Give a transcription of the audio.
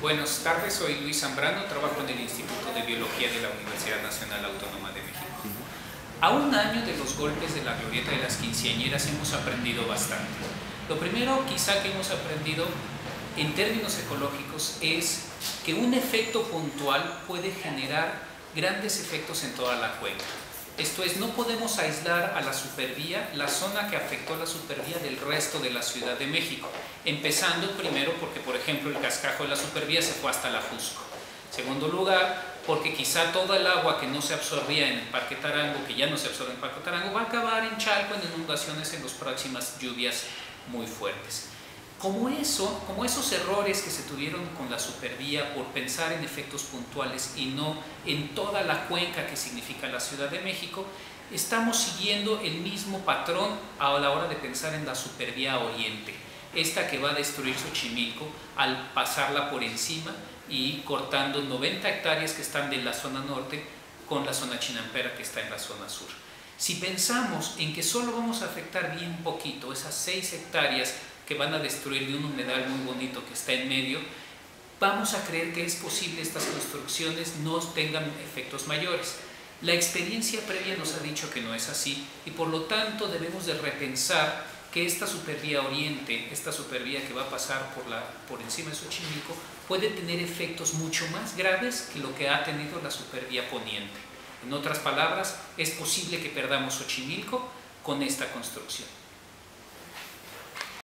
Buenas tardes, soy Luis Zambrano, trabajo en el Instituto de Biología de la Universidad Nacional Autónoma de México. A un año de los golpes de la glorieta de las quinceañeras hemos aprendido bastante. Lo primero quizá que hemos aprendido en términos ecológicos es que un efecto puntual puede generar grandes efectos en toda la cuenca. Esto es, no podemos aislar a la supervía, la zona que afectó a la supervía del resto de la Ciudad de México. Empezando primero porque, por ejemplo, el cascajo de la supervía se fue hasta la Jusco. Segundo lugar, porque quizá toda el agua que no se absorbía en el Parque Tarango, que ya no se absorbe en el Parque Tarango, va a acabar en Chalco en inundaciones en las próximas lluvias muy fuertes. Como eso, como esos errores que se tuvieron con la supervía por pensar en efectos puntuales y no en toda la cuenca que significa la Ciudad de México, estamos siguiendo el mismo patrón a la hora de pensar en la supervía oriente, esta que va a destruir Xochimilco al pasarla por encima y cortando 90 hectáreas que están de la zona norte con la zona chinampera que está en la zona sur. Si pensamos en que solo vamos a afectar bien poquito, esas 6 hectáreas que van a destruir de un humedal muy bonito que está en medio, vamos a creer que es posible estas construcciones no tengan efectos mayores. La experiencia previa nos ha dicho que no es así y por lo tanto debemos de repensar que esta supervía oriente, esta supervía que va a pasar por, la, por encima de Xochimilco, puede tener efectos mucho más graves que lo que ha tenido la supervía poniente. En otras palabras, es posible que perdamos Xochimilco con esta construcción.